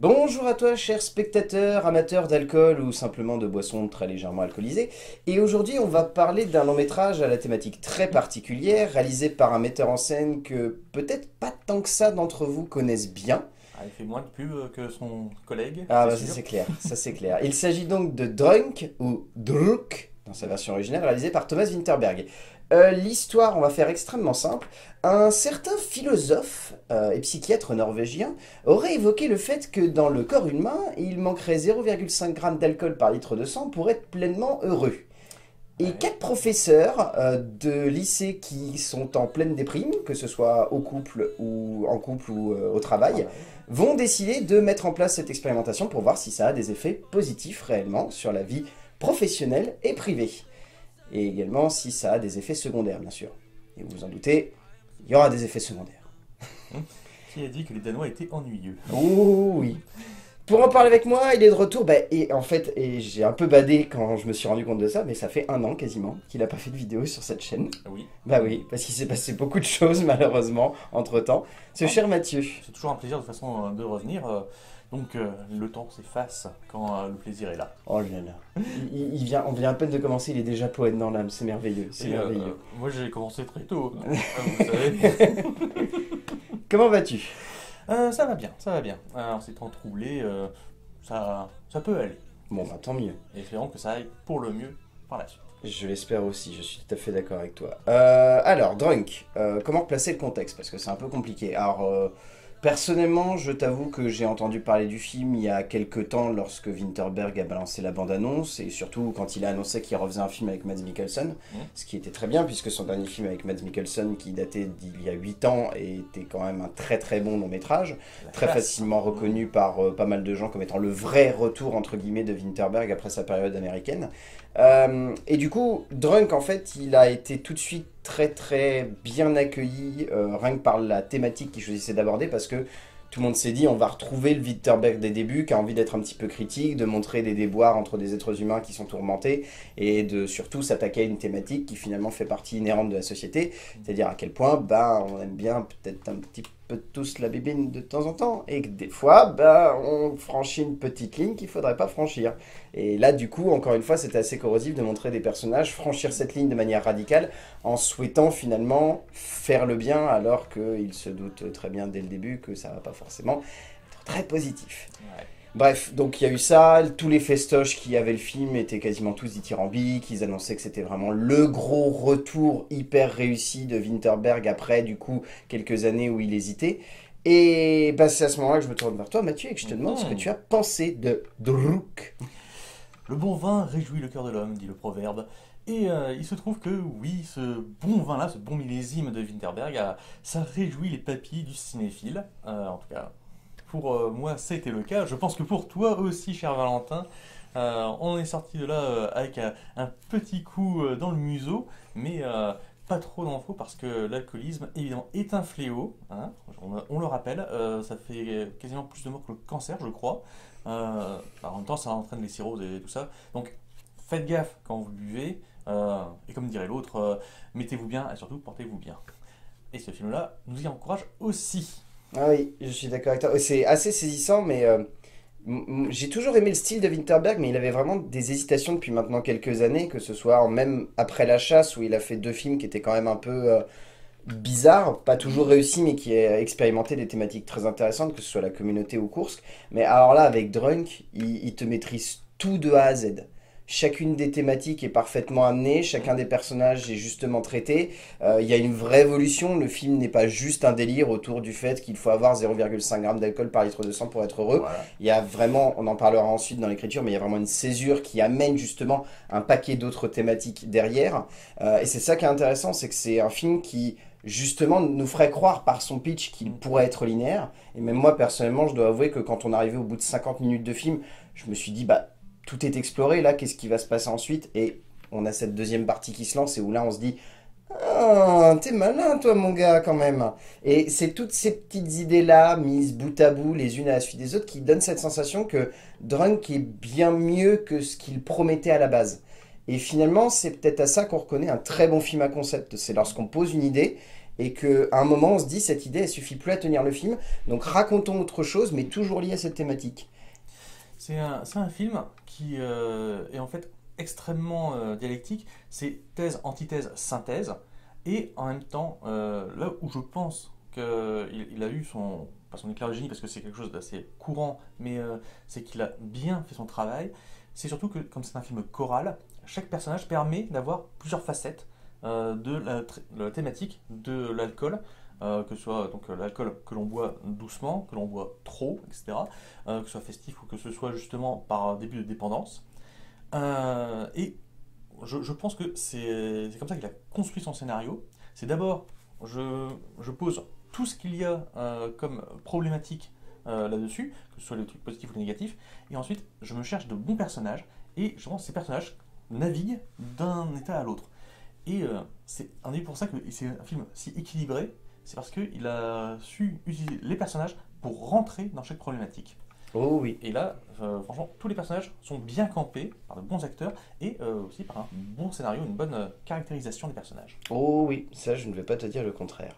Bonjour à toi, cher spectateur, amateur d'alcool ou simplement de boissons très légèrement alcoolisées. Et aujourd'hui, on va parler d'un long métrage à la thématique très particulière, réalisé par un metteur en scène que peut-être pas tant que ça d'entre vous connaissent bien. Ah, il fait moins de pub que son collègue. Ah, bah, ça c'est clair, ça c'est clair. Il s'agit donc de Drunk ou Druk dans sa version originale, réalisé par Thomas Winterberg. Euh, L'histoire, on va faire extrêmement simple. Un certain philosophe euh, et psychiatre norvégien aurait évoqué le fait que dans le corps humain, il manquerait 0,5 g d'alcool par litre de sang pour être pleinement heureux. Et quatre professeurs euh, de lycée qui sont en pleine déprime, que ce soit au couple ou en couple ou euh, au travail, vont décider de mettre en place cette expérimentation pour voir si ça a des effets positifs réellement sur la vie professionnelle et privée. Et également si ça a des effets secondaires, bien sûr. Et vous vous en doutez, il y aura des effets secondaires. Qui a dit que les Danois étaient ennuyeux? Oh oui. Pour en parler avec moi, il est de retour. Bah, et en fait, et j'ai un peu badé quand je me suis rendu compte de ça, mais ça fait un an quasiment qu'il n'a pas fait de vidéo sur cette chaîne. Oui. Bah oui, parce qu'il s'est passé beaucoup de choses malheureusement entre temps. Ce Ah. cher Mathieu. C'est toujours un plaisir de façon euh, de revenir. Donc euh, le temps s'efface quand euh, le plaisir est là. Oh là là. Il, vient, on vient à peine de commencer, il est déjà poète dans l'âme, c'est merveilleux, c'est Et, euh, merveilleux. moi j'ai commencé très tôt. hein. Vous savez. Comment vas-tu? Euh, ça va bien, ça va bien. Alors c'est temps troublé, euh, ça, ça peut aller. Bon bah tant mieux. Espérons que ça aille pour le mieux par la suite. Je l'espère aussi, je suis tout à fait d'accord avec toi. Euh, alors, Drunk, euh, comment placer le contexte? Parce que c'est un peu compliqué. Alors, euh, personnellement, je t'avoue que j'ai entendu parler du film il y a quelques temps lorsque Winterberg a balancé la bande-annonce et surtout quand il a annoncé qu'il refaisait un film avec Mads Mikkelsen, Mhm. ce qui était très bien puisque son dernier film avec Mads Mikkelsen qui datait d'il y a 8 ans et était quand même un très très bon long métrage. La très classe. facilement reconnu par euh, pas mal de gens comme étant le vrai retour entre guillemets de Winterberg après sa période américaine. Euh, et du coup, Drunk en fait, il a été tout de suite très très bien accueilli euh, rien que par la thématique qu'il choisissait d'aborder parce que tout le monde s'est dit on va retrouver le Winterberg des débuts qui a envie d'être un petit peu critique, de montrer des déboires entre des êtres humains qui sont tourmentés et de surtout s'attaquer à une thématique qui finalement fait partie inhérente de la société, c'est-à-dire à quel point bah, on aime bien peut-être un petit peu tous la bibine de temps en temps et que des fois bah, on franchit une petite ligne qu'il faudrait pas franchir. Et là du coup encore une fois c'était assez corrosif de montrer des personnages franchir cette ligne de manière radicale en souhaitant finalement faire le bien alors qu'ils se doutent très bien dès le début que ça va pas forcément être très positif. Bref, donc il y a eu ça, tous les festoches qui avaient le film étaient quasiment tous dithyrambiques, ils annonçaient que c'était vraiment le gros retour hyper réussi de Winterberg après du coup quelques années où il hésitait. Et bah, c'est à ce moment-là que je me tourne vers toi Mathieu et que je te demande ce que Mhm. tu as pensé de Druk. Le bon vin réjouit le cœur de l'homme, dit le proverbe. Et euh, il se trouve que oui, ce bon vin-là, ce bon millésime de Winterberg, ça réjouit les papilles du cinéphile. Euh, en tout cas, pour euh, moi, c'était le cas. Je pense que pour toi aussi, cher Valentin, euh, on est sorti de là euh, avec un, petit coup dans le museau, mais pas trop faux parce que l'alcoolisme, évidemment, est un fléau. hein. on, le rappelle, ça fait quasiment plus de morts que le cancer, je crois. Euh, en même temps, ça entraîne les cirrhoses et tout ça. Donc, faites gaffe quand vous buvez. et comme dirait l'autre, mettez-vous bien et surtout portez-vous bien. Et ce film-là nous y encourage aussi. Ah oui, je suis d'accord avec toi. C'est assez saisissant, mais euh, j'ai toujours aimé le style de Winterberg, mais il avait vraiment des hésitations depuis maintenant quelques années, que ce soit même après La Chasse, où il a fait deux films qui étaient quand même un peu euh, bizarres, pas toujours réussis, mais qui a expérimenté des thématiques très intéressantes, que ce soit la communauté ou Kursk. Mais alors là, avec Drunk, il, il te maîtrise tout de A à Z. Chacune des thématiques est parfaitement amenée, chacun des personnages est justement traité. Euh, Il y a une vraie évolution. Le film n'est pas juste un délire autour du fait qu'il faut avoir 0,5 g d'alcool par litre de sang pour être heureux. Voilà. Il y a vraiment, on en parlera ensuite dans l'écriture, mais il y a vraiment une césure qui amène justement un paquet d'autres thématiques derrière. Euh, et c'est ça qui est intéressant, c'est que c'est un film qui justement nous ferait croire par son pitch qu'il pourrait être linéaire. Et même moi personnellement, je dois avouer que quand on arrivait au bout de 50 minutes de film, je me suis dit bah tout est exploré là, qu'est-ce qui va se passer ensuite? Et on a cette deuxième partie qui se lance et où là on se dit ah, t'es malin, toi, mon gars, quand même. Et c'est toutes ces petites idées-là, mises bout à bout, les unes à la suite des autres, qui donnent cette sensation que Drunk est bien mieux que ce qu'il promettait à la base. Et finalement, c'est peut-être à ça qu'on reconnaît un très bon film à concept. C'est lorsqu'on pose une idée et qu'à un moment on se dit cette idée elle suffit plus à tenir le film, donc racontons autre chose mais toujours lié à cette thématique. C'est un, film qui euh, est en fait extrêmement euh, dialectique. C'est thèse, antithèse, synthèse. Et en même temps, euh, là où je pense qu'il il a eu son, pas son éclair de génie, parce que c'est quelque chose d'assez courant, mais c'est qu'il a bien fait son travail, c'est surtout que, comme c'est un film choral, chaque personnage permet d'avoir plusieurs facettes de la thématique de l'alcool. Euh, que ce soit donc euh, l'alcool que l'on boit doucement, que l'on boit trop, etc., euh, que ce soit festif ou que ce soit justement par début de dépendance. Et je, je pense que c'est comme ça qu'il a construit son scénario. C'est d'abord, je, je pose tout ce qu'il y a comme problématique là-dessus, que ce soit les trucs positifs ou les négatifs, et ensuite je me cherche de bons personnages, et justement ces personnages naviguent d'un état à l'autre. Et c'est un des pour ça que c'est un film si équilibré, c'est parce qu'il a su utiliser les personnages pour rentrer dans chaque problématique. Oh oui. Et là, euh, franchement, tous les personnages sont bien campés par de bons acteurs et euh, aussi par un bon scénario, une bonne euh, caractérisation des personnages. Oh oui, ça je ne vais pas te dire le contraire.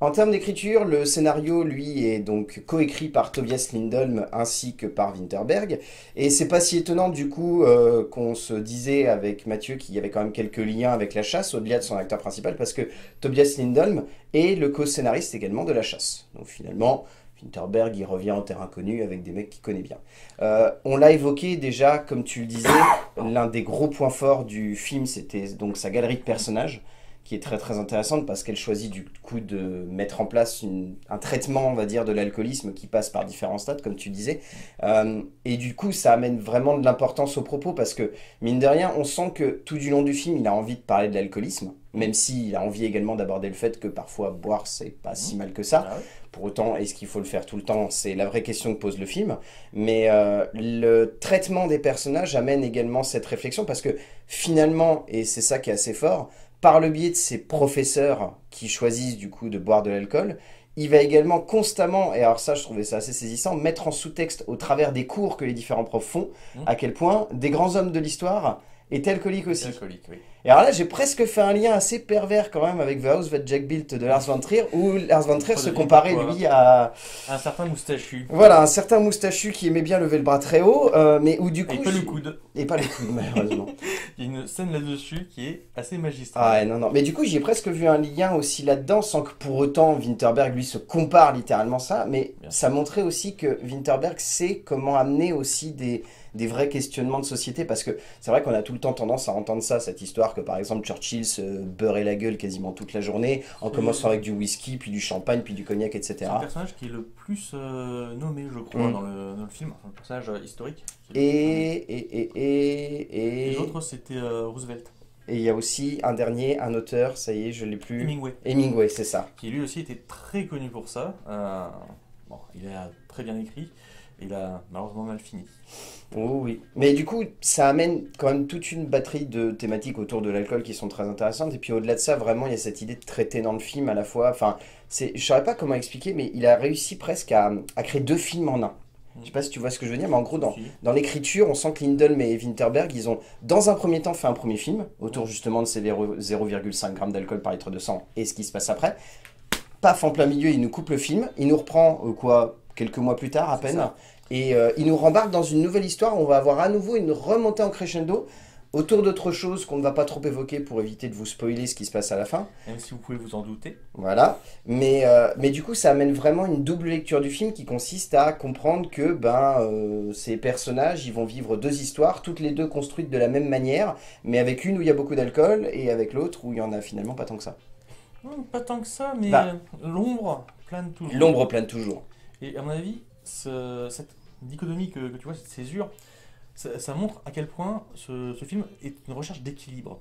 En termes d'écriture, le scénario, lui, est donc coécrit par Tobias Lindholm ainsi que par Winterberg. Et c'est pas si étonnant du coup euh, qu'on se disait avec Mathieu qu'il y avait quand même quelques liens avec La Chasse au-delà de son acteur principal parce que Tobias Lindholm est le co-scénariste également de La Chasse. Donc finalement, Winterberg il revient en terrain connu avec des mecs qu'il connaît bien. Euh, on l'a évoqué déjà, comme tu le disais, l'un des gros points forts du film c'était donc sa galerie de personnages qui est très très intéressante parce qu'elle choisit du coup de mettre en place une- un traitement, on va dire, de l'alcoolisme qui passe par différents stades, comme tu disais. Euh, et du coup, ça amène vraiment de l'importance au propos parce que, mine de rien, on sent que tout du long du film, il a envie de parler de l'alcoolisme, même s'il a envie également d'aborder le fait que parfois boire, c'est pas si mal que ça. Ah ouais. Pour autant, est-ce qu'il faut le faire tout le temps? C'est la vraie question que pose le film. Mais euh, le traitement des personnages amène également cette réflexion parce que finalement, et c'est ça qui est assez fort, par le biais de ces professeurs qui choisissent du coup de boire de l'alcool, il va également constamment, et alors ça je trouvais ça assez saisissant, mettre en sous-texte au travers des cours que les différents profs font, Mhm. à quel point des grands hommes de l'histoire étaient alcooliques aussi. Alcoolique, oui. Et alors là, j'ai presque fait un lien assez pervers quand même avec The House That Jack Built de Lars von Trier, où Lars von Trier se comparait lui à Un certain moustachu. voilà un certain moustachu qui aimait bien lever le bras très haut, euh, mais où du coup Et pas le coude. et pas le coude malheureusement. Il y a une scène là-dessus qui est assez magistrale. Ah ouais, non non, mais du coup j'ai presque vu un lien aussi là-dedans sans que pour autant Winterberg lui se compare littéralement ça, mais Bien ça montrait aussi que Winterberg sait comment amener aussi des des vrais questionnements de société parce que c'est vrai qu'on a tout le temps tendance à entendre ça cette histoire que par exemple Churchill se beurrait la gueule quasiment toute la journée en commençant avec du whisky puis du champagne puis du cognac etc C'est le personnage qui est le plus euh, nommé, je crois, Mm. dans, le, dans le film. Enfin, le personnage euh, historique. et et et et Et et l'autre, c'était euh, Roosevelt. et il y a aussi un dernier un auteur ça y est je l'ai plus Hemingway. Hemingway c'est ça Qui lui aussi était très connu pour ça. Euh, bon, il a très bien écrit. Il a malheureusement mal fini. Oh oui. Mais du coup, ça amène quand même toute une batterie de thématiques autour de l'alcool qui sont très intéressantes. Et puis au-delà de ça, vraiment, il y a cette idée de traiter dans le film à la fois. Enfin, c'est, je saurais pas comment expliquer, mais il a réussi presque à, à créer deux films en un. Je sais pas si tu vois ce que je veux dire, mais en gros, dans, l'écriture, on sent que Lindholm et Winterberg, ils ont, dans un premier temps, fait un premier film autour justement de ces 0,5 grammes d'alcool par litre de sang et ce qui se passe après. Paf, en plein milieu, il nous coupe le film. Il nous reprend, euh, quoi, quelques mois plus tard à peine. Et euh, il nous rembarque dans une nouvelle histoire. On va avoir à nouveau une remontée en crescendo autour d'autres choses qu'on ne va pas trop évoquer pour éviter de vous spoiler ce qui se passe à la fin. Même si vous pouvez vous en douter. Voilà. Mais, euh, mais du coup, ça amène vraiment une double lecture du film qui consiste à comprendre que ben, euh, ces personnages, ils vont vivre deux histoires, toutes les deux construites de la même manière, mais avec une où il y a beaucoup d'alcool et avec l'autre où il y en a finalement pas tant que ça. Hmm, pas tant que ça, mais Bah. l'ombre plane toujours. L'ombre plane toujours. Et à mon avis, ce- cette dichotomie que, tu vois, cette césure, ça, montre à quel point ce, film est une recherche d'équilibre.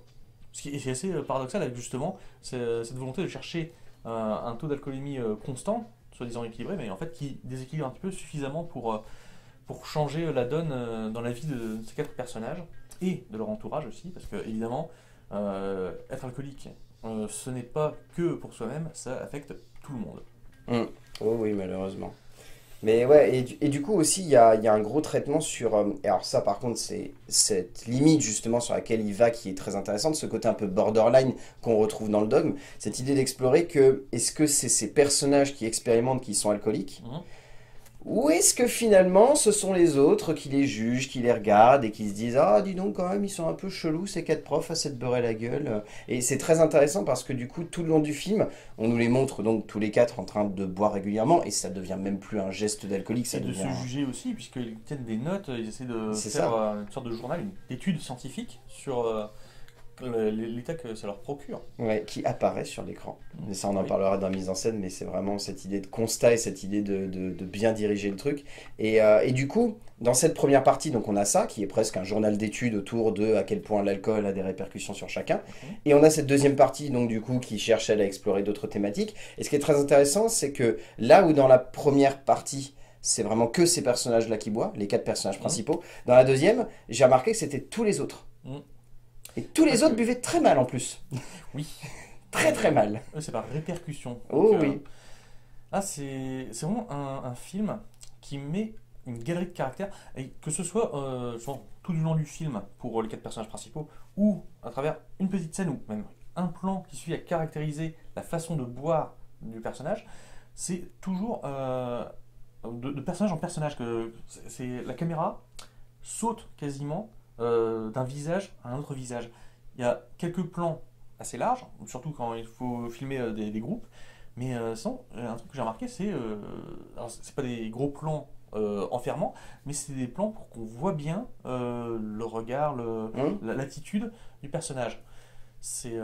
Ce qui est assez euh, paradoxal avec justement ce- cette volonté de chercher euh, un taux d'alcoolémie euh, constant, soi-disant équilibré, mais en fait qui déséquilibre un petit peu suffisamment pour, pour changer la donne dans la vie de ces quatre personnages et de leur entourage aussi, parce que évidemment, être alcoolique, ce n'est pas que pour soi-même, ça affecte tout le monde. Oh oui, malheureusement. Mais ouais, et, et du coup aussi, il y a, y a un gros traitement sur... euh, et alors ça, par contre, c'est cette limite justement sur laquelle il va qui est très intéressante, ce côté un peu borderline qu'on retrouve dans le dogme, cette idée d'explorer que est-ce que c'est ces personnages qui expérimentent qui sont alcooliques Mhm. Ou est-ce que finalement ce sont les autres qui les jugent, qui les regardent et qui se disent Ah, dis donc, quand même, ils sont un peu chelous ces quatre profs à s'être beurré la gueule. Et c'est très intéressant parce que du coup, tout le long du film, on nous les montre donc tous les quatre en train de boire régulièrement et ça devient même plus un geste d'alcoolique, ça Et de devient. se juger aussi, puisqu'ils tiennent des notes, ils essaient de faire ça. euh, une sorte de journal, une étude scientifique sur euh, l'état que ça leur procure. Ouais, qui apparaît sur l'écran. Mais ça, on en Oui. parlera dans la mise en scène, mais c'est vraiment cette idée de constat et cette idée de, de- de bien diriger le truc. Et, euh, et du coup, dans cette première partie, donc on a ça, qui est presque un journal d'études autour de à quel point l'alcool a des répercussions sur chacun. Mhm. Et on a cette deuxième partie, donc du coup, qui cherche elle, à explorer d'autres thématiques. Et ce qui est très intéressant, c'est que là où dans la première partie, c'est vraiment que ces personnages-là qui boivent, les quatre personnages Mhm. principaux, dans la deuxième, j'ai remarqué que c'était tous les autres. Et tous les autres buvaient très mal en plus. Oui, Très très mal. eux c'est par répercussion. Oh Donc, euh, oui. Ah, c'est vraiment un, un film qui met une galerie de caractères, et que ce soit euh, tout du long du film pour les quatre personnages principaux, ou à travers une petite scène, ou même un plan qui suit à caractériser la façon de boire du personnage, c'est toujours euh, de, de personnage en personnage que c'est- la caméra saute quasiment euh, d'un visage à un autre visage. Il y a quelques plans assez larges, surtout quand il faut filmer euh, des, des groupes, mais euh, sinon, euh, un truc que j'ai remarqué, c'est. euh, alors, c'est pas des gros plans euh, enfermants, mais c'est des plans pour qu'on voit bien le regard, la- l'attitude du personnage. C'est.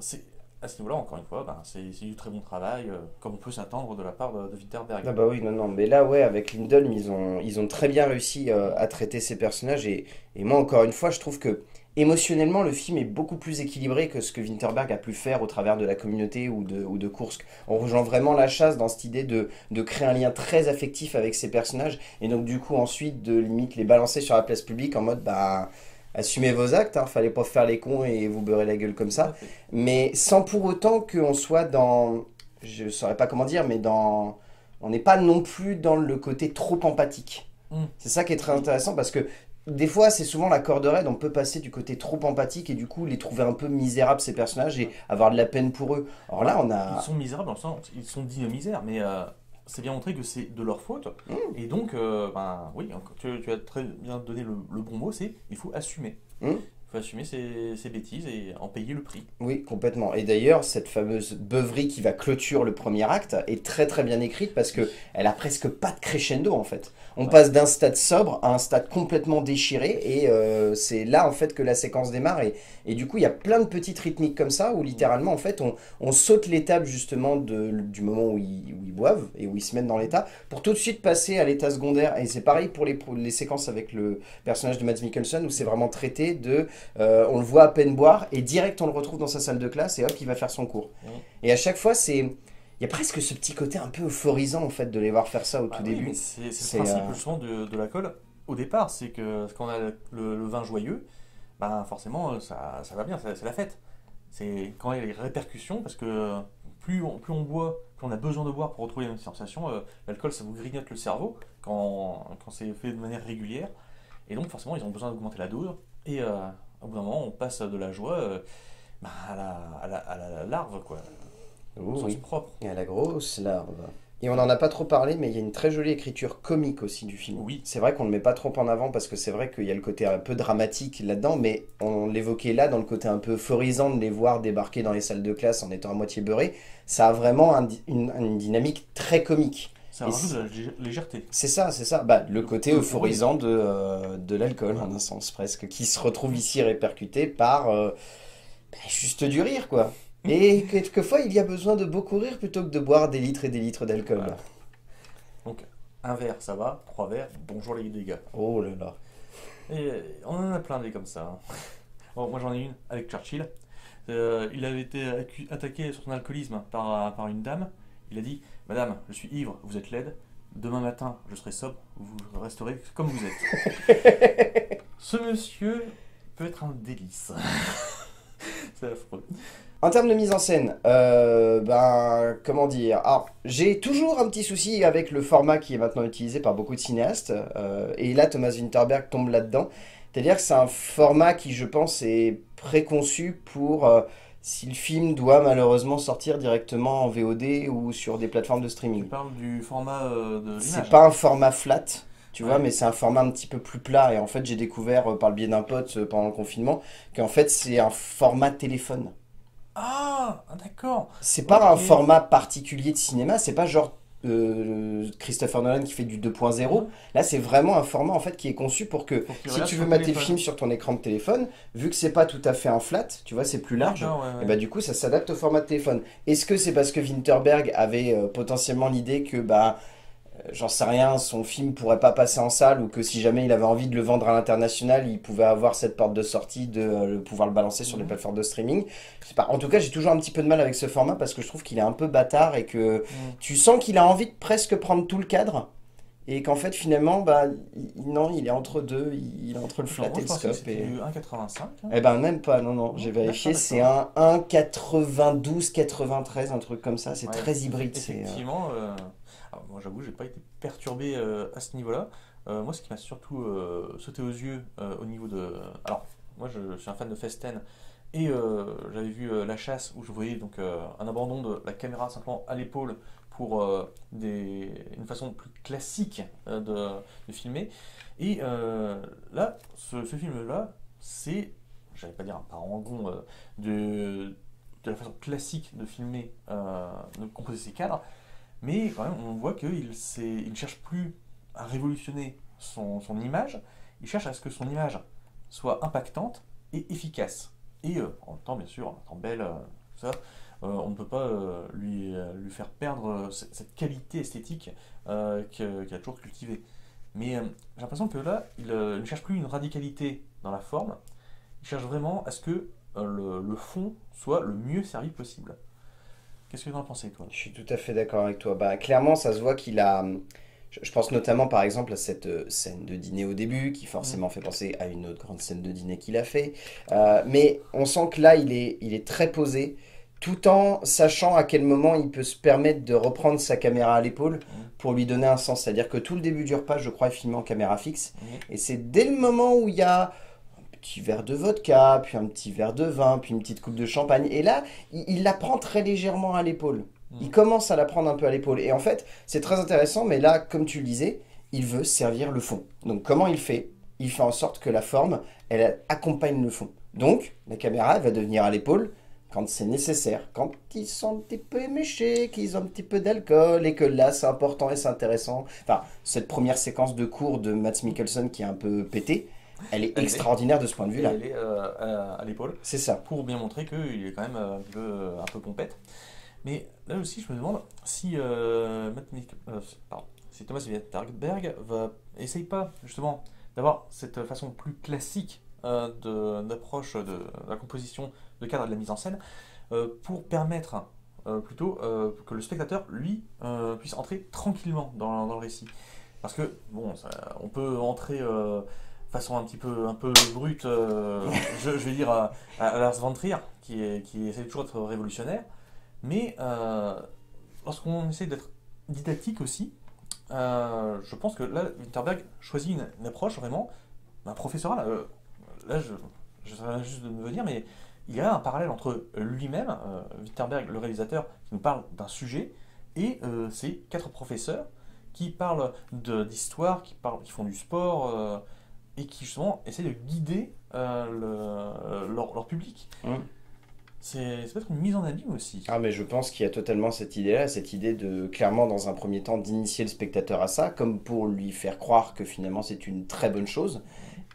c'est- à ce niveau-là, encore une fois, ben, c'est du très bon travail, euh, comme on peut s'attendre de la part de, Winterberg. Ah bah oui, non, non, mais là, ouais, avec Lindholm, ils ont, ils ont très bien réussi euh, à traiter ces personnages. Et, et moi, encore une fois, je trouve que émotionnellement, le film est beaucoup plus équilibré que ce que Winterberg a pu faire au travers de la communauté ou de, ou de Kursk. On rejoint vraiment la chasse dans cette idée de, de créer un lien très affectif avec ces personnages. Et donc, du coup, ensuite, de limite les balancer sur la place publique en mode, bah, assumez vos actes, hein, fallait pas faire les cons et vous beurrer la gueule comme ça mais sans pour autant qu'on soit dans, je saurais pas comment dire, mais dans, on n'est pas non plus dans le côté trop empathique. Mm. C'est ça qui est très intéressant parce que des fois, c'est souvent la corde raide, on peut passer du côté trop empathique et du coup les trouver un peu misérables ces personnages et avoir de la peine pour eux. Alors là, on Ils a, sont misérables dans le sens, ils sont dits de misère, mais euh, c'est bien montré que c'est de leur faute. Mm. Et donc, euh, ben oui, tu, tu as très bien donné le, le bon mot, c'est il faut assumer. Mm. Il faut assumer ses, ses bêtises et en payer le prix. oui, complètement. Et d'ailleurs, cette fameuse beuverie qui va clôture le premier acte est très très bien écrite parce que elle a presque pas de crescendo en fait. On Ouais. passe d'un stade sobre à un stade complètement déchiré et euh, c'est là en fait que la séquence démarre et, et du coup il y a plein de petites rythmiques comme ça où littéralement en fait on, on saute l'étape justement de, du moment où ils, où ils boivent et où ils se mettent dans l'état pour tout de suite passer à l'état secondaire et c'est pareil pour les, pour les séquences avec le personnage de Mads Mikkelsen où c'est vraiment traité de euh, on le voit à peine boire et direct on le retrouve dans sa salle de classe et hop il va faire son cours et à chaque fois c'est il y a presque ce petit côté un peu euphorisant en fait de les voir faire ça au Ah tout oui, début c'est le principe euh, justement de, de l'alcool au départ, c'est que quand on a le, le vin joyeux, ben forcément euh, ça, ça va bien, c'est la fête. C'est quand il y a les répercussions, parce que plus on, plus on boit, plus on a besoin de boire pour retrouver la même sensation, euh, l'alcool ça vous grignote le cerveau quand, quand c'est fait de manière régulière. Et donc forcément ils ont besoin d'augmenter la dose. Et euh, au bout d'un moment on passe de la joie euh, ben, à, la, à, la, à la larve, quoi, au Oh, sens oui. propre. Et à la grosse larve. Et on n'en a pas trop parlé, mais il y a une très jolie écriture comique aussi du film. Oui. C'est vrai qu'on ne le met pas trop en avant parce que c'est vrai qu'il y a le côté un peu dramatique là-dedans, mais on l'évoquait là dans le côté un peu euphorisant de les voir débarquer dans les salles de classe en étant à moitié beurrés. Ça a vraiment un une, une dynamique très comique. Ça rajoute c'est- de la lég- légèreté. C'est ça, c'est ça. Bah, le côté le- euphorisant de, euh, de l'alcool, en un sens presque, qui se retrouve ici répercuté par euh, bah, juste du rire, quoi. Et quelquefois, il y a besoin de beaucoup rire plutôt que de boire des litres et des litres d'alcool. Voilà. Un verre, ça va. Trois verres, bonjour les dégâts. Oh là là. Et on en a plein des comme ça. hein. Bon, moi j'en ai une avec Churchill. Euh, il avait été attaqué sur son alcoolisme par, par une dame. Il a dit Madame, je suis ivre, vous êtes laide. Demain matin, je serai sobre, vous resterez comme vous êtes. Ce monsieur peut être un délice. C'est affreux. En termes de mise en scène, euh, ben, comment dire? Alors, j'ai toujours un petit souci avec le format qui est maintenant utilisé par beaucoup de cinéastes. euh, et là, Thomas Winterberg tombe là-dedans. C'est-à-dire que c'est un format qui, je pense, est préconçu pour euh, si le film doit malheureusement sortir directement en VOD ou sur des plateformes de Tu streaming. parles du format de C'est pas un format flat, tu vois, Ouais. mais c'est un format un petit peu plus plat. Et en fait, j'ai découvert euh, par le biais d'un pote euh, pendant le confinement qu'en fait, c'est un format téléphone. Ah, ah, d'accord. C'est pas un format particulier de cinéma, c'est pas genre euh, Christopher Nolan qui fait du 2.0. Là, c'est vraiment un format en fait qui est conçu pour que si tu veux mater le film sur ton écran de téléphone, vu que c'est pas tout à fait en flat, tu vois, c'est plus large. D'accord, ouais, ouais. Et bah du coup ça s'adapte au format de téléphone. Est-ce que c'est parce que Winterberg avait euh, potentiellement l'idée que bah j'en sais rien, son film pourrait pas passer en salle ou que si jamais il avait envie de le vendre à l'international, il pouvait avoir cette porte de sortie de euh, pouvoir le balancer sur les Mhm. plateformes de streaming. Pas. En tout cas, j'ai toujours un petit peu de mal avec ce format parce que je trouve qu'il est un peu bâtard et que Mm. tu sens qu'il a envie de presque prendre tout le cadre et qu'en fait finalement bah il- non, il est entre deux, il est entre le flat et le scope et du 1,85. hein. eh ben même pas, non, non, j'ai vérifié, c'est un 1,92-93, un truc comme ça, c'est Ouais, très hybride. euh, Effectivement, euh, alors, moi j'avoue, j'ai pas été perturbé euh, à ce niveau-là. Euh, moi, ce qui m'a surtout euh, sauté aux yeux au niveau de. Alors, moi je, suis un fan de Festen et j'avais vu La Chasse où je voyais donc un abandon de la caméra simplement à l'épaule pour des, une façon plus classique de, de filmer. Et là, ce, film-là, c'est, j'allais pas dire un parangon de, de la façon classique de filmer, de composer ses cadres, mais quand même, on voit qu'il ne cherche plus à révolutionner son, image, il cherche à ce que son image soit impactante et efficace. Et euh, en même temps, bien sûr, en étant belle, euh, ça, euh, on ne peut pas lui, faire perdre cette qualité esthétique que- qu'il a toujours cultivée. Mais j'ai l'impression que là, il ne cherche plus une radicalité dans la forme, il cherche vraiment à ce que le fond soit le mieux servi possible. Qu'est-ce que tu en pensé, toi? Je suis tout à fait d'accord avec toi. Bah, clairement, ça se voit qu'il a. Je je pense notamment par exemple à cette euh, scène de dîner au début qui forcément fait penser à une autre grande scène de dîner qu'il a fait. Euh, mais on sent que là, il est, il est très posé tout en sachant à quel moment il peut se permettre de reprendre sa caméra à l'épaule pour lui donner un sens. C'est-à-dire que tout le début du repas, je crois, est filmé en caméra fixe. Mhm. Et c'est dès le moment où il y a petit verre de vodka, puis un petit verre de vin, puis une petite coupe de champagne. Et là, il, il la prend très légèrement à l'épaule. Il Mhm. commence à la prendre un peu à l'épaule. Et en fait, c'est très intéressant, mais là, comme tu le disais, il veut servir le fond. Donc comment il fait? Il fait en sorte que la forme, elle accompagne le fond. Donc, la caméra, elle va devenir à l'épaule quand c'est nécessaire, quand ils sont un petit peu éméchés, qu'ils ont un petit peu d'alcool, et que là, c'est important et c'est intéressant. Enfin, cette première séquence de cours de Matt Mikkelsen qui est un peu pétée, elle est extraordinaire de ce point de vue-là. elle est euh, à, l'épaule C'est ça. pour bien montrer qu'il est quand même euh, un peu, un peu pompette. Mais là aussi, je me demande si, euh, pardon, si Thomas Winterberg va essaye pas justement d'avoir cette façon plus classique euh, d'approche de, la composition de cadre et de la mise en scène pour permettre plutôt que le spectateur, lui, puisse entrer tranquillement dans, dans le récit. Parce que, bon, ça- on peut entrer euh, façon un petit peu, un peu brute, euh, je, je vais dire à, à Lars von Trier, qui, est, qui essaie toujours d'être révolutionnaire, mais euh, lorsqu'on essaie d'être didactique aussi, euh, je pense que là, Winterberg choisit une, une approche vraiment bah, professorale. Là, je, je serais juste de me dire, mais il y a un parallèle entre lui-même, Winterberg, le réalisateur, qui nous parle d'un sujet, et ces quatre professeurs qui parlent d'histoire, qui, parlent- qui font du sport, et qui justement essaient de guider euh, le- leur, leur public. C'est c'est peut-être une mise en abîme aussi. Ah mais je pense qu'il y a totalement cette idée-là, cette idée de clairement dans un premier temps d'initier le spectateur à ça, comme pour lui faire croire que finalement c'est une très bonne chose.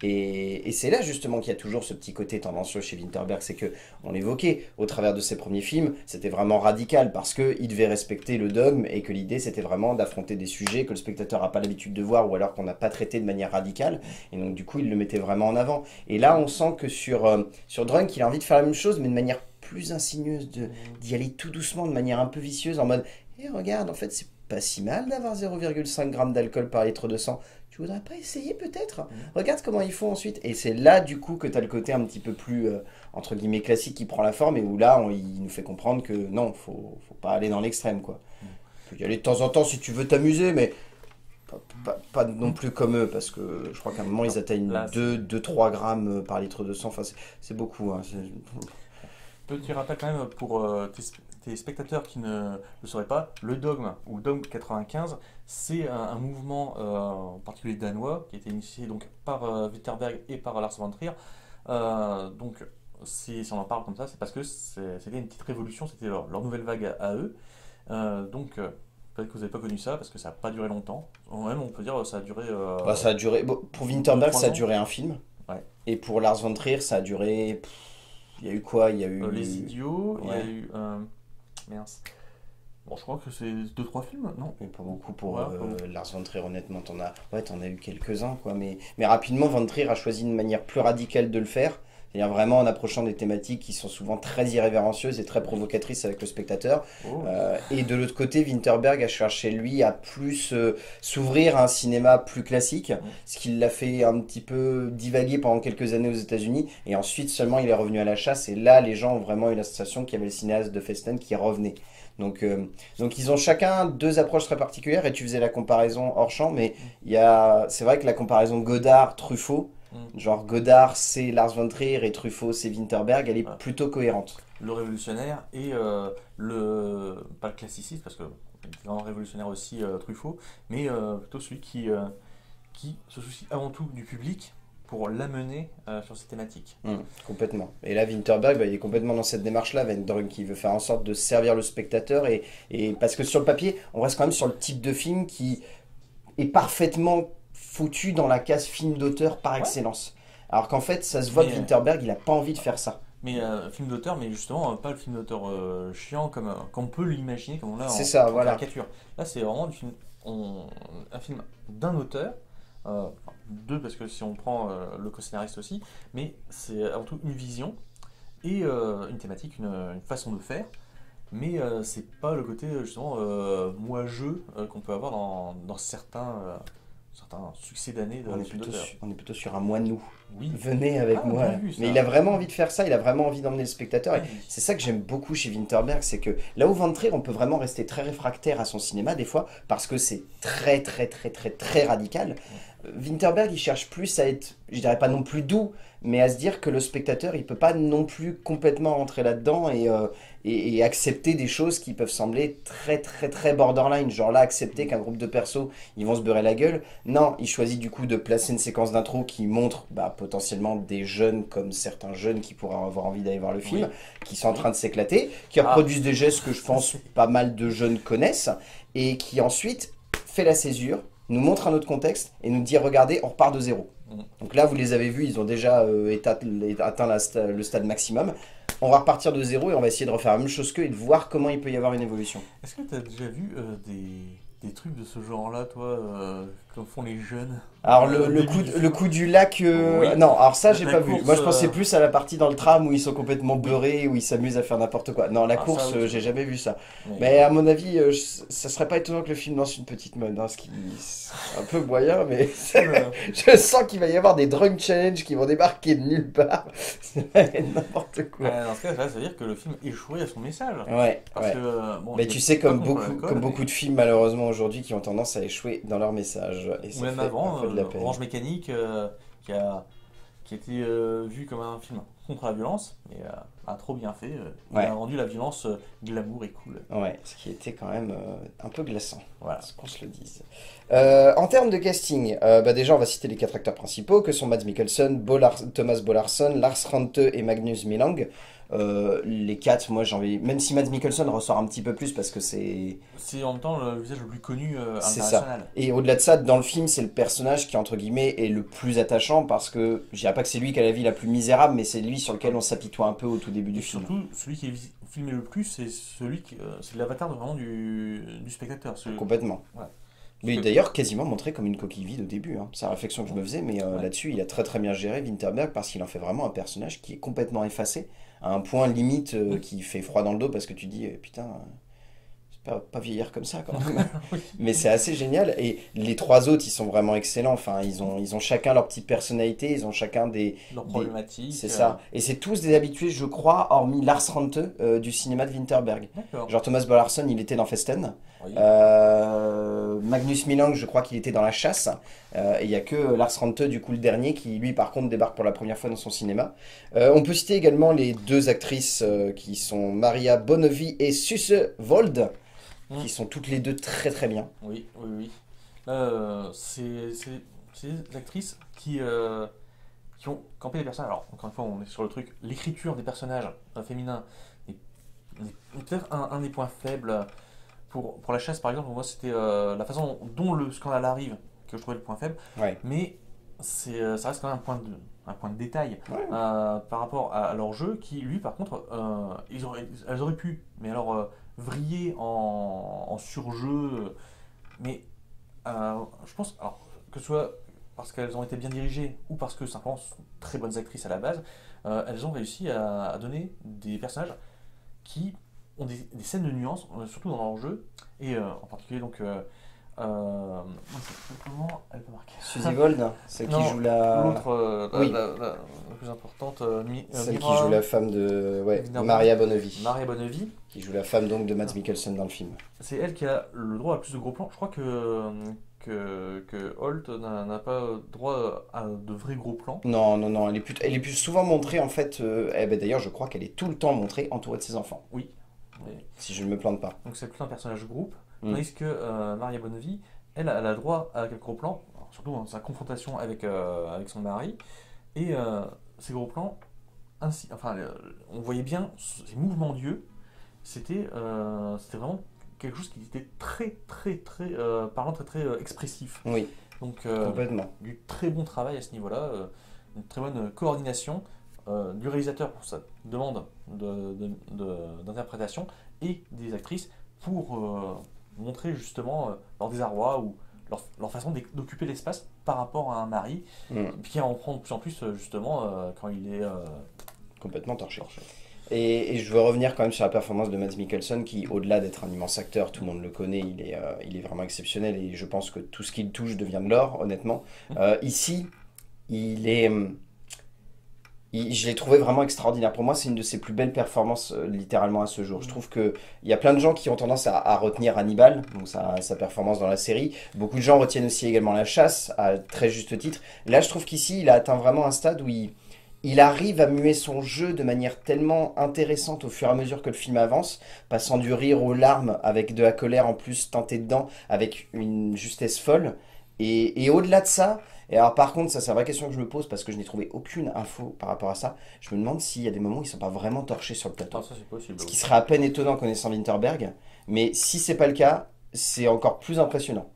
Et, et c'est là justement qu'il y a toujours ce petit côté tendancieux chez Winterberg, c'est que on l'évoquait au travers de ses premiers films, c'était vraiment radical parce que il devait respecter le dogme et que l'idée c'était vraiment d'affronter des sujets que le spectateur n'a pas l'habitude de voir ou alors qu'on n'a pas traité de manière radicale. Et donc du coup il le mettait vraiment en avant. Et là on sent que sur euh, Drunk il a envie de faire la même chose mais de manière plus insigneuse, de d'y aller tout doucement, de manière un peu vicieuse, en mode Eh regarde, en fait, c'est pas si mal d'avoir 0,5 g d'alcool par litre de sang. Tu voudrais pas essayer peut-être Regarde comment ils font ensuite. Et c'est là du coup que tu as le côté un petit peu plus, euh, entre guillemets, classique qui prend la forme et où là, on- il nous fait comprendre que non, faut, faut pas aller dans l'extrême quoi. Tu peux y aller de temps en temps si tu veux t'amuser, mais pas, pas- pas non plus comme eux parce que je crois qu'à un moment ils atteignent Là, 2-3 grammes par litre de sang. Enfin, c'est- beaucoup. hein. Petit rappel quand même pour euh, tes, tes spectateurs qui ne le sauraient pas, le dogme ou dogme 95, c'est un, un mouvement euh, en particulier danois qui a été initié donc par euh, Witterberg et par Lars von Trier. Euh, donc si, si on en parle comme ça, c'est parce que c'était une petite révolution, c'était leur, leur nouvelle vague à, à eux. Euh, donc euh, peut-être que vous n'avez pas connu ça parce que ça n'a pas duré longtemps. Même on peut dire ça a duré. euh, Bah, ça a duré. bon, pour Winterberg, ça a duré un film. Ouais. Et pour Lars von Trier, ça a duré. Il y a eu quoi? Il y a eu. euh, Les Idiots, il y a eu. euh, mince. Bon, je crois que c'est 2-3 films, non Mais pas beaucoup pour Ouais, euh. Lars von Trier, honnêtement. T'en as, ouais, t'en as eu quelques-uns, quoi. Mais, mais rapidement, von Trier a choisi une manière plus radicale de le faire. C'est-à-dire vraiment en approchant des thématiques qui sont souvent très irrévérencieuses et très provocatrices avec le spectateur. Oh. Euh, et de l'autre côté, Winterberg a cherché, lui, à plus euh, s'ouvrir à un cinéma plus classique, ce qui l'a fait un petit peu divaguer pendant quelques années aux États-Unis. Et ensuite, seulement, il est revenu à la chasse. Et là, les gens ont vraiment eu la sensation qu'il y avait le cinéaste de Festen qui revenait. Donc, euh, donc ils ont chacun deux approches très particulières. Et tu faisais la comparaison hors champ, mais il y a, c'est vrai que la comparaison Godard-Truffaut, Mm. genre Godard c'est Lars von Trier et Truffaut c'est Winterberg, elle est Ouais. plutôt cohérente. le révolutionnaire et euh, le pas le classiciste parce que vraiment révolutionnaire aussi euh, Truffaut mais euh, plutôt celui qui euh, qui se soucie avant tout du public pour l'amener sur ces thématiques Mm, complètement. Et là, Winterberg, bah, il est complètement dans cette démarche-là, Vendrunk, qui veut faire en sorte de servir le spectateur. Et, et parce que sur le papier, on reste quand même sur le type de film qui est parfaitement foutu dans la case film d'auteur par Ouais. excellence. Alors qu'en fait, ça se voit Mais, que euh, Winterberg, il n'a pas envie de faire ça. mais euh, film d'auteur mais justement euh, pas le film d'auteur euh, chiant comme euh, comme on peut l'imaginer comme on l'a en, ça, en voilà. caricature là c'est vraiment du film on- un film d'un auteur euh, enfin, deux parce que si on prend le co-scénariste aussi mais c'est avant tout une vision et une thématique, une, une façon de faire, mais euh, c'est pas le côté justement euh, moi-jeu euh, qu'on peut avoir dans, dans certains, certains succès d'années de On est, plutôt sur, on est plutôt sur un moi nous. Oui, Venez avec Ah, moi. vu. Mais il a vraiment envie de faire ça, il a vraiment envie d'emmener le spectateur. Et. C'est ça que j'aime beaucoup chez Winterberg, c'est que là où Van Trier, on peut vraiment rester très réfractaire à son cinéma des fois, parce que c'est très très très très très radical. Euh, Winterberg, il cherche plus à être, je dirais pas non plus doux, mais à se dire que le spectateur, il peut pas non plus complètement rentrer là-dedans et, euh, et, et accepter des choses qui peuvent sembler très très très borderline. Genre là, accepter qu'un groupe de persos, ils vont se beurrer la gueule. Non, il choisit du coup de placer une séquence d'intro qui montre bah, potentiellement des jeunes comme certains jeunes qui pourraient avoir envie d'aller voir le film, Oui. qui sont en train de s'éclater, qui Ah. reproduisent des gestes que je pense pas mal de jeunes connaissent, et qui ensuite fait la césure, nous montre un autre contexte et nous dit regardez, on repart de zéro. Donc là, vous les avez vus, ils ont déjà euh, atteint le stade maximum. On va repartir de zéro et on va essayer de refaire la même chose qu'eux et de voir comment il peut y avoir une évolution. Est-ce que tu as déjà vu euh, des, des trucs de ce genre-là, toi, comme font les jeunes Alors le, Euh, le, coup, du de- le film. coup du lac, euh, Oui. non, alors ça j'ai pas vu. Moi je pensais euh, plus à la partie dans le tram où ils sont complètement beurrés, où ils s'amusent à faire n'importe quoi. Non, la Ah, course, oui. j'ai jamais vu ça. Mais à mon avis, je- ça serait pas étonnant que le film lance une petite mode, hein, ce qui est un peu moyen, mais je sens qu'il va y avoir des drunk challenge qui vont débarquer de nulle part. N'importe quoi. dans ce cas, ça veut dire que le film échouait à son message. Ouais, Parce ouais. que, bon, Mais tu sais, comme beaucoup de films malheureusement aujourd'hui qui ont tendance à échouer dans leur message. Et ça Ou même avant, euh. Orange Mécanique, euh, qui a qui a été euh, vu comme un film contre la violence, mais euh, a trop bien fait. il Ouais. a rendu la violence glamour et cool. Ouais, ce qui était quand même un peu glaçant. Voilà. qu'on se le dise. Euh, en termes de casting, euh, bah déjà on va citer les quatre acteurs principaux que sont Mads Mikkelsen, Bo Thomas Bollarsson, Lars Rante et Magnus Milang. Euh, les quatre, moi j'ai envie, même si Mads Mikkelsen ressort un petit peu plus parce que c'est C'est en même temps le visage le plus connu euh, C'est international. et au-delà de ça, dans le film, c'est le personnage qui entre guillemets est le plus attachant parce que je dirais pas que c'est lui qui a la vie la plus misérable, mais c'est lui sur lequel on s'apitoie un peu au tout début Et du film. surtout, celui qui est filmé le plus, c'est celui qui, euh, c'est l'avatar vraiment du, du spectateur. Complètement. Ouais. Mais d'ailleurs, quasiment montré comme une coquille vide au début. Hein. C'est la réflexion que je me faisais, mais euh, Ouais. là-dessus, il a très très bien géré Winterberg parce qu'il en fait vraiment un personnage qui est complètement effacé, à un point limite euh, qui fait froid dans le dos parce que tu dis, eh, putain, euh, pas, pas vieillir comme ça quand même. Mais c'est assez génial. Et les trois autres, ils sont vraiment excellents. Enfin, ils ont, ils ont chacun leur petite personnalité, ils ont chacun des. Leurs problématiques. C'est euh, ça. Et c'est tous des habitués, je crois, hormis Lars Rante euh, du cinéma de Winterberg. Genre Thomas Bollarson, il était dans Festen. Oui. Euh, Magnus Milang, je crois qu'il était dans La Chasse. Euh, et il n'y a que Lars Rante, du coup, le dernier, qui lui, par contre, débarque pour la première fois dans son cinéma. Euh, on peut citer également les deux actrices qui sont Maria Bonnevie et Susse Vold, qui sont toutes les deux très très bien. Oui, oui, oui. C'est des actrices qui, qui ont campé des personnages. Alors, encore une fois, on est sur le truc. L'écriture des personnages féminins est, est peut-être un, un des points faibles. Pour, pour la chasse, par exemple, moi, c'était euh, la façon dont le scandale arrive que je trouvais le point faible. Ouais. Mais c'est, euh, ça reste quand même un point de, un point de détail Ouais. euh, par rapport à, à leur jeu qui, lui, par contre, euh, ils auraient, elles auraient pu, mais alors vriller en, en surjeu. Mais je pense, alors, que ce soit parce qu'elles ont été bien dirigées ou parce que simplement sont très bonnes actrices à la base, elles ont réussi à, à donner des personnages qui ont des, des scènes de nuances, euh, surtout dans leur jeu, et euh, en particulier donc. Euh, euh, comment elle peut marquer Suzy Vold, celle qui joue la... L'autre, euh, la, oui. la- la- la plus importante, Mi- Celle qui joue la femme de ouais. Maria Bonnevie, Maria Bonnevie, qui joue la femme donc de Mads Mikkelsen dans le film. c'est elle qui a le droit à plus de gros plans. Je crois que, que, que Holt n'a n'a pas droit à de vrais gros plans. Non, non, non, elle est plus, elle est plus souvent montrée en fait. euh, eh ben, D'ailleurs, je crois qu'elle est tout le temps montrée entourée de ses enfants, Oui. Si je ne me plante pas. donc c'est plutôt un personnage groupe. Mm. Tandis que euh, Maria Bonnevie, elle, elle a droit à quelques gros plans, surtout dans sa confrontation avec, euh, avec son mari. Et euh, ces gros plans, ainsi, enfin, on voyait bien ces mouvements d'yeux. C'était c'était vraiment quelque chose qui était très, très, très parlant, très, très expressif. Oui, Donc, complètement. du très bon travail à ce niveau-là, une très bonne coordination du réalisateur pour sa demande de- de- de- d'interprétation et des actrices pour euh, montrer justement euh, leur désarroi ou leur, leur façon d'oc- d'occuper l'espace par rapport à un mari Mm. qui en prend de plus en plus euh, justement euh, quand il est Complètement torché. torché. Et, et je veux revenir quand même sur la performance de Mads Mikkelsen, qui, au-delà d'être un immense acteur, tout le monde le connaît, il est, euh, il est vraiment exceptionnel et je pense que tout ce qu'il touche devient de l'or, honnêtement. Euh, ici, il est. il- je l'ai trouvé vraiment extraordinaire. Pour moi, c'est une de ses plus belles performances, euh, littéralement, à ce jour. Je trouve qu'il y a plein de gens qui ont tendance à, à retenir Hannibal, donc sa, sa performance dans la série. Beaucoup de gens retiennent aussi également La Chasse, à très juste titre. Là, je trouve qu'ici, il a atteint vraiment un stade où il, il arrive à muer son jeu de manière tellement intéressante au fur et à mesure que le film avance, passant du rire aux larmes avec de la colère en plus teintée dedans, avec une justesse folle. Et, et au-delà de ça, et alors par contre, ça c'est la vraie question que je me pose parce que je n'ai trouvé aucune info par rapport à ça, je me demande s'il y a des moments où ils sont pas vraiment torchés sur le plateau. Ah, ça c'est possible. Ce qui serait à peine étonnant connaissant Winterberg, mais si c'est pas le cas, c'est encore plus impressionnant.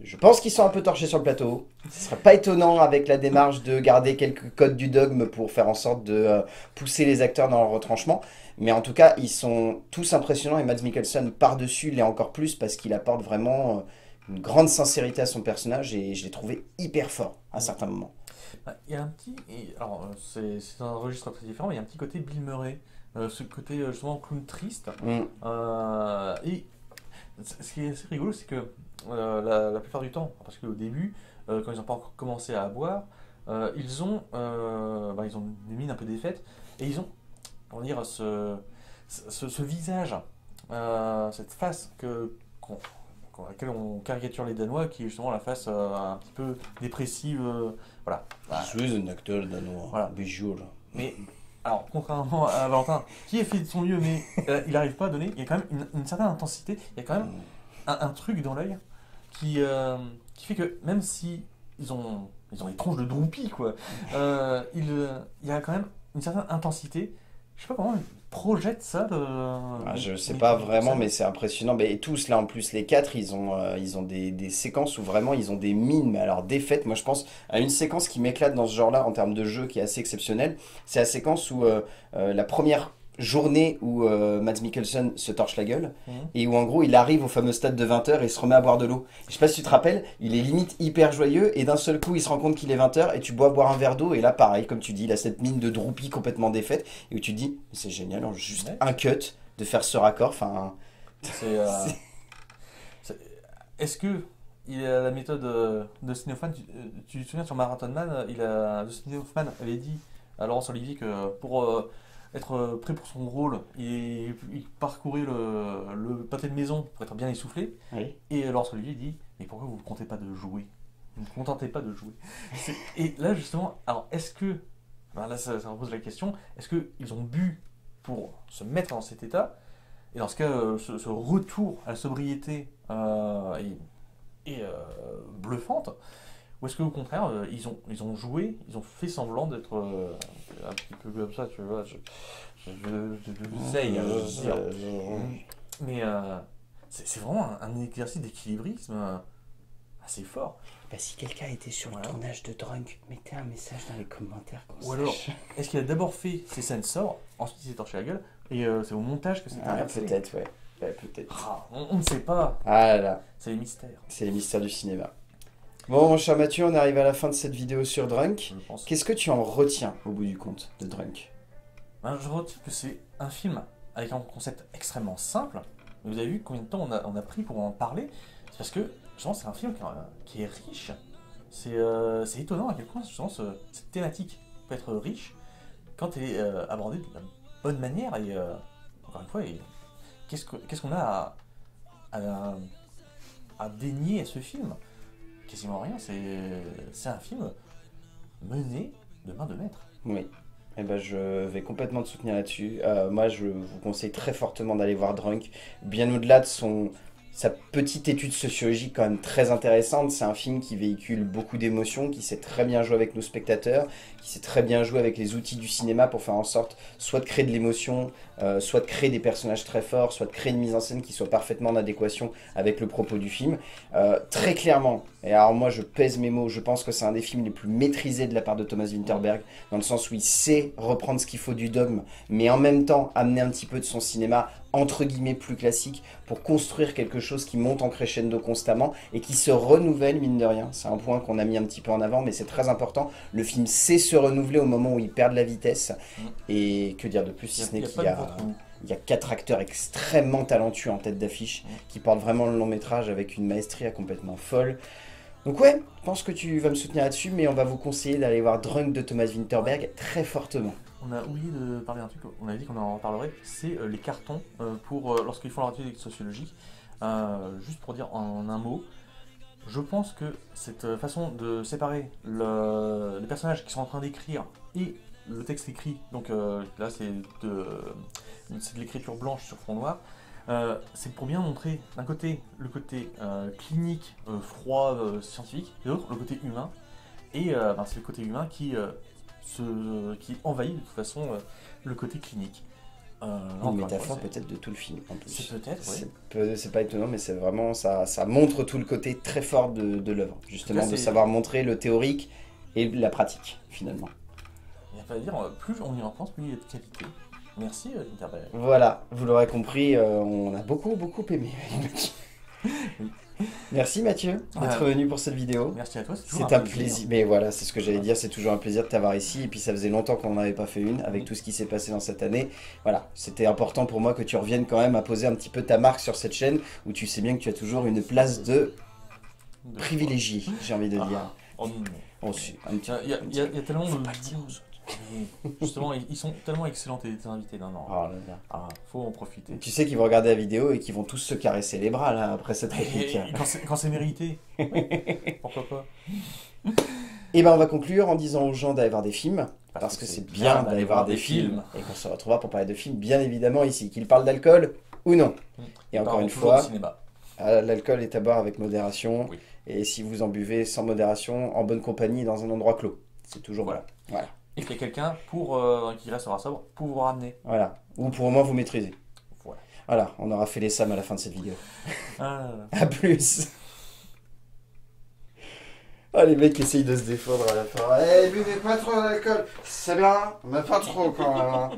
Je pense qu'ils sont un peu torchés sur le plateau. Ce serait pas étonnant avec la démarche de garder quelques codes du dogme pour faire en sorte de euh, pousser les acteurs dans leur retranchement. Mais en tout cas, ils sont tous impressionnants et Mads Mikkelsen par-dessus l'est encore plus parce qu'il apporte vraiment euh, une grande sincérité à son personnage et je l'ai trouvé hyper fort à certains moments. Ah, Il y a un petit. et- alors, euh, c'est un registre très différent, mais il y a un petit côté Bill Murray. euh, ce côté euh, justement clown triste. Mm. Euh, et ce qui est assez rigolo, c'est que euh, la, la plupart du temps, parce qu'au début, quand ils n'ont pas encore commencé à boire, ils, ont, bah, ils ont des mines un peu défaites et ils ont, comment dire, ce, ce, ce visage, cette face que, qu'on- à laquelle on caricature les Danois, qui est justement la face euh, un petit peu dépressive. euh, voilà. Je suis un acteur danois. Voilà. Mais alors, contrairement à Valentin, qui a fait de son mieux, mais euh, il n'arrive pas à donner, il y a quand même une, une certaine intensité, il y a quand même un, un truc dans l'œil qui, euh, qui fait que même si ils ont, ils ont des tronches de droupis, quoi, euh, il, euh, il y a quand même une certaine intensité. Je sais pas comment ils projettent ça. De, Ah, je sais pas vraiment, mais c'est impressionnant. Mais et tous là en plus, les quatre, ils ont, euh, ils ont des, des séquences où vraiment ils ont des mines, mais alors défaites. Moi je pense à une séquence qui m'éclate dans ce genre-là en termes de jeu qui est assez exceptionnelle. C'est la séquence où euh, euh, la première journée où euh, Mads Mikkelsen se torche la gueule Mhm. et où en gros il arrive au fameux stade de 20h et il se remet à boire de l'eau. Je sais pas si tu te rappelles, il est limite hyper joyeux et d'un seul coup il se rend compte qu'il est 20h et tu bois boire un verre d'eau et là pareil, comme tu dis, il a cette mine de droupie complètement défaite et où tu te dis, c'est génial, en juste Ouais. un cut de faire ce raccord. Enfin, C'est. euh, Est-ce que il a la méthode euh, de Dustin Hoffman tu, euh, tu te souviens sur Marathon Man, euh, il a, Dustin Hoffman avait dit à Laurence Olivier que pour euh, être euh, prêt pour son rôle, il, il parcourait le, le pâté de maison pour être bien essoufflé. Oui. Et Laurence Olivier dit Mais pourquoi vous ne comptez pas de jouer? Vous ne vous contentez pas de jouer Et là, justement, alors est-ce que. ben là, ça, ça repose la question est-ce qu'ils ont bu pour se mettre dans cet état? Et dans ce cas, euh, ce, ce retour à la sobriété euh, est, est, euh, bluffante Ou est-ce qu'au contraire, euh, ils, ont, ils ont joué, ils ont fait semblant d'être euh, un petit peu comme ça, tu vois je, je, je, je- j'essaye, hein, je veux dire. Euh, Mais euh, c'est vraiment un, un exercice d'équilibrisme assez fort. Bah, si quelqu'un était sur Voilà. le tournage de Drunk, mettez un message dans les commentaires. Ou alors, est-ce qu'il a d'abord fait ses scènes sorts, ensuite il s'est torché la gueule, et euh, c'est au montage que c'est Ah, peut-être, ouais. Ouais, peut-être. Ah, on, on ne sait pas, Ah là là, c'est les mystères, c'est les mystères du cinéma. Bon, mon cher Mathieu, on arrive à la fin de cette vidéo sur Drunk. Qu'est-ce que tu en retiens au bout du compte de Drunk? Ben, je retiens que c'est un film avec un concept extrêmement simple. Vous avez vu combien de temps on a, on a pris pour en parler? C'est parce que justement, c'est un film qui, euh, est riche. C'est euh, c'est étonnant à quel point justement, ce- cette thématique peut être riche quand elle est euh, abordée de la bonne manière. Et euh, encore une fois, qu'est-ce que- qu'est-ce qu'on a à, à, à dénier à ce film? Quasiment rien. C'est un film mené de main de maître. Oui. Eh ben, je vais complètement te soutenir là-dessus. Euh, moi, je vous conseille très fortement d'aller voir Drunk. Bien au-delà de son, sa petite étude sociologique quand même très intéressante, c'est un film qui véhicule beaucoup d'émotions, qui sait très bien jouer avec nos spectateurs, qui sait très bien jouer avec les outils du cinéma pour faire en sorte soit de créer de l'émotion, euh, soit de créer des personnages très forts, soit de créer une mise en scène qui soit parfaitement en adéquation avec le propos du film. Euh, très clairement, et alors moi je pèse mes mots, je pense que c'est un des films les plus maîtrisés de la part de Thomas Winterberg, dans le sens où il sait reprendre ce qu'il faut du dogme, mais en même temps amener un petit peu de son cinéma entre guillemets plus classique pour construire quelque chose qui monte en crescendo constamment et qui se renouvelle mine de rien. C'est un point qu'on a mis un petit peu en avant, mais c'est très important. Le film sait se renouveler au moment où il perd de la vitesse. Mm. Et que dire de plus si ce n'est qu'il a... Il y a quatre acteurs extrêmement talentueux en tête d'affiche Mm. qui portent vraiment le long métrage avec une maestria complètement folle. Donc ouais, je pense que tu vas me soutenir là-dessus, mais on va vous conseiller d'aller voir Drunk de Thomas Winterberg très fortement. On a oublié de parler d'un truc, on avait dit qu'on en reparlerait, c'est euh, les cartons euh, pour euh, lorsqu'ils font leur étude sociologique. Juste pour dire en un mot, je pense que cette façon de séparer le- les personnages qui sont en train d'écrire et le texte écrit, donc là c'est de, l'écriture blanche sur fond noir, c'est pour bien montrer d'un côté le côté clinique, froid, scientifique, et de l'autre le côté humain. Et ben, c'est le côté humain qui, se- qui envahit de toute façon euh, le côté clinique. Euh, Une métaphore peut-être de tout le film en plus. C'est peut-être, oui. C'est pas étonnant, mais c'est vraiment ça, ça montre tout le côté très fort de, de l'œuvre, justement, de savoir montrer le théorique et la pratique finalement. Il n'y a pas à dire, euh, plus on y en pense, plus il y a de qualité. Merci, euh, Interberg. Voilà, vous l'aurez compris, euh, on a beaucoup beaucoup aimé. Merci Mathieu d'être venu pour cette vidéo. Merci à toi, c'est toujours C'est un plaisir. Mais voilà, c'est ce que j'allais dire, c'est toujours un plaisir de t'avoir ici. Et puis ça faisait longtemps qu'on n'en avait pas fait une, avec tout ce qui s'est passé dans cette année. Voilà, c'était important pour moi que tu reviennes quand même à poser un petit peu ta marque sur cette chaîne, où tu sais bien que tu as toujours une place de De- privilégié, j'ai envie de Ah. dire. Si, un petit- Il y a, il y a- il y a tellement de. Justement, ils sont tellement excellents tes tes invités. Non, non. Là. Ah, faut en profiter. Tu sais qu'ils vont regarder la vidéo et qu'ils vont tous se caresser les bras là après cette réplique. Et- et quand c'est- mérité, oui, pourquoi pas Et ben on va conclure en disant aux gens d'aller voir des films. Parce que c'est bien d'aller voir des films. Et qu'on se retrouvera pour parler de films, bien évidemment, ici. Qu'ils parlent d'alcool ou non. Et encore une fois, euh, l'alcool est à boire avec modération. Oui. Et si vous en buvez sans modération, en bonne compagnie, dans un endroit clos. C'est toujours Voilà. bon. Voilà. Et qu'il y a quelqu'un pour euh, qui restera sobre pour vous ramener. Voilà. Ou pour au moins vous maîtriser. Voilà. Voilà, on aura fait les Sam à la fin de cette vidéo. Ah, À plus Oh les mecs essayent de se défendre à la fin. Eh, buvez pas trop d'alcool, c'est bien, mais pas trop quand même. hein.